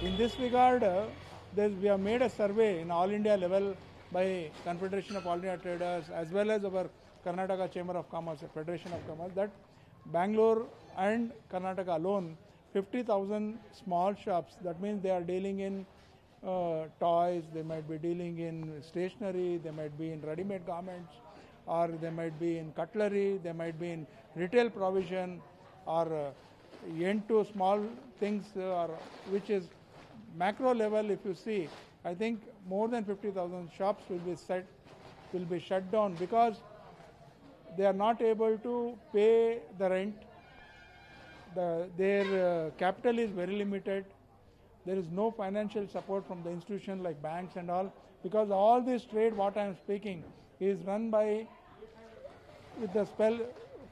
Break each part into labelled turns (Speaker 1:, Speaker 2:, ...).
Speaker 1: In this regard, uh, we have made a survey in all India level by Confederation of All India Traders as well as our Karnataka Chamber of Commerce, Federation of Commerce, that Bangalore and Karnataka alone, 50,000 small shops, that means they are dealing in uh, toys, they might be dealing in stationery, they might be in ready-made garments, or they might be in cutlery, they might be in retail provision, or uh, end to small things, uh, or which is macro level. If you see, I think more than 50,000 shops will be set, will be shut down because they are not able to pay the rent. The, their uh, capital is very limited. There is no financial support from the institution like banks and all because all this trade, what I am speaking, is run by with the spell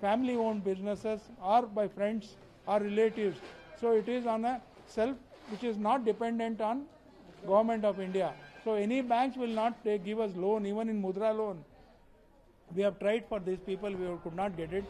Speaker 1: family owned businesses or by friends or relatives. So it is on a self which is not dependent on government of India. So any banks will not take, give us loan even in Mudra loan. We have tried for these people, we could not get it.